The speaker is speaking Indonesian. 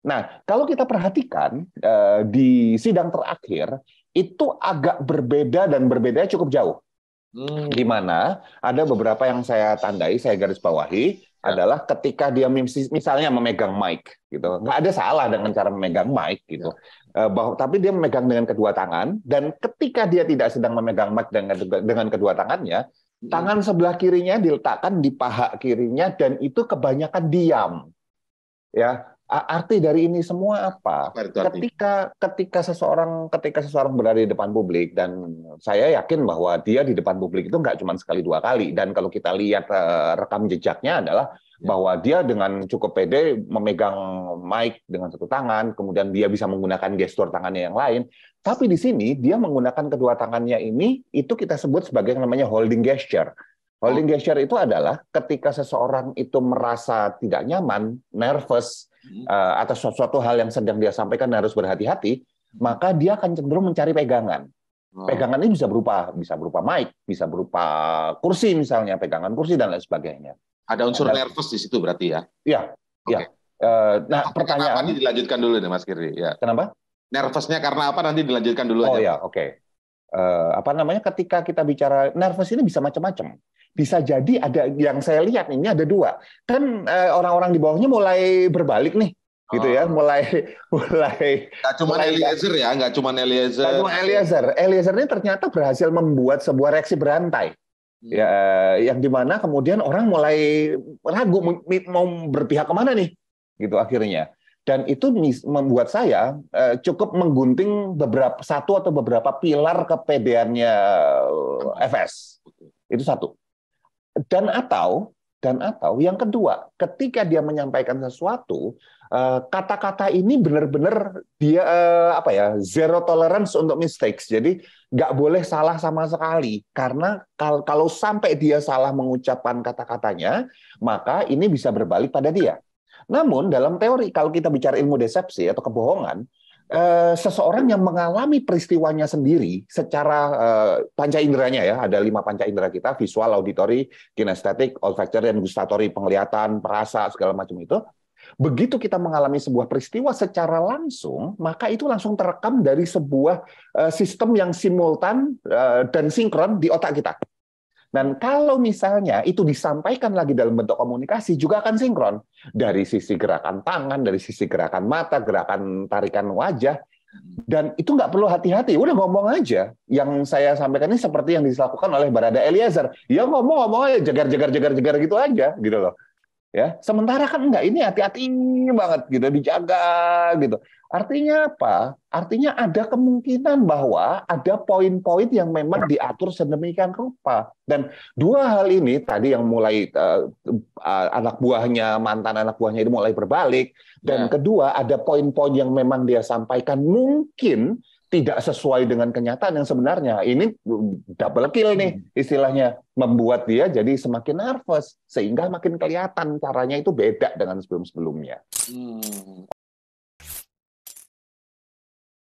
Nah, kalau kita perhatikan uh, di sidang terakhir itu agak berbeda dan berbedanya cukup jauh. Hmm. Di mana ada beberapa yang saya tandai, saya garis bawahi ya. adalah ketika dia misalnya memegang mic gitu, nggak ada salah dengan cara memegang mic gitu, ya. bahwa tapi dia memegang dengan kedua tangan dan ketika dia tidak sedang memegang mic dengan dengan kedua tangannya, hmm. tangan sebelah kirinya diletakkan di paha kirinya dan itu kebanyakan diam, ya arti dari ini semua apa? ketika ketika seseorang ketika seseorang berada di depan publik dan saya yakin bahwa dia di depan publik itu nggak cuma sekali dua kali dan kalau kita lihat uh, rekam jejaknya adalah ya. bahwa dia dengan cukup pede memegang mic dengan satu tangan, kemudian dia bisa menggunakan gestur tangannya yang lain. Tapi di sini dia menggunakan kedua tangannya ini itu kita sebut sebagai yang namanya holding gesture. Holding oh. gesture itu adalah ketika seseorang itu merasa tidak nyaman, nervous, uh, atas sesuatu hal yang sedang dia sampaikan harus berhati-hati, hmm. maka dia akan cenderung mencari pegangan. Oh. Pegangan ini bisa berupa bisa berupa mic, bisa berupa kursi misalnya, pegangan kursi dan lain sebagainya. Ada unsur Ada, nervous di situ berarti ya? Iya, okay. ya. Uh, nah, nah pertanyaan ini dilanjutkan dulu nih Mas Kiri. Ya. Kenapa? Nervousnya karena apa? Nanti dilanjutkan dulu oh, aja. Oh ya, oke. Okay. Uh, apa namanya? Ketika kita bicara nervous ini bisa macam-macam bisa jadi ada yang saya lihat ini ada dua. Kan orang-orang di bawahnya mulai berbalik nih gitu ya. Oh. mulai mulai nggak cuma Eliezer ya nggak cuma Eliezer. Nggak cuma Eliezer. Eliezer ini ternyata berhasil membuat sebuah reaksi berantai. Hmm. ya yang di mana kemudian orang mulai ragu mau berpihak ke mana nih gitu akhirnya. Dan itu membuat saya eh, cukup menggunting beberapa satu atau beberapa pilar kepedeannya eh, FS itu satu dan atau dan atau yang kedua, ketika dia menyampaikan sesuatu, eh, kata-kata ini benar-benar dia eh, apa ya zero tolerance untuk mistakes. Jadi nggak boleh salah sama sekali karena kalau sampai dia salah mengucapkan kata-katanya, maka ini bisa berbalik pada dia. Namun dalam teori kalau kita bicara ilmu desepsi atau kebohongan, Eh, seseorang yang mengalami peristiwanya sendiri secara uh, panca inderanya ya ada lima panca indera kita visual, auditori, kinestetik, olfactory dan gustatory penglihatan, perasa segala macam itu. Begitu kita mengalami sebuah peristiwa secara langsung, maka itu langsung terekam dari sebuah uh, sistem yang simultan dan sinkron di otak kita. Dan kalau misalnya itu disampaikan lagi dalam bentuk komunikasi juga akan sinkron dari sisi gerakan tangan, dari sisi gerakan mata, gerakan tarikan wajah, dan itu nggak perlu hati-hati, udah ngomong aja. Yang saya sampaikan ini seperti yang dilakukan oleh Barada Eliezer. Ya ngomong-ngomong aja, jegar-jegar-jegar-jegar gitu aja, gitu loh. Ya, sementara kan enggak ini hati-hati banget gitu, dijaga gitu. Artinya apa? Artinya ada kemungkinan bahwa ada poin-poin yang memang diatur sedemikian rupa. Dan dua hal ini tadi yang mulai uh, anak buahnya, mantan anak buahnya itu mulai berbalik. Dan ya. kedua, ada poin-poin yang memang dia sampaikan mungkin tidak sesuai dengan kenyataan yang sebenarnya. Ini double kill nih istilahnya. Membuat dia jadi semakin nervous. Sehingga makin kelihatan caranya itu beda dengan sebelum-sebelumnya. Hmm.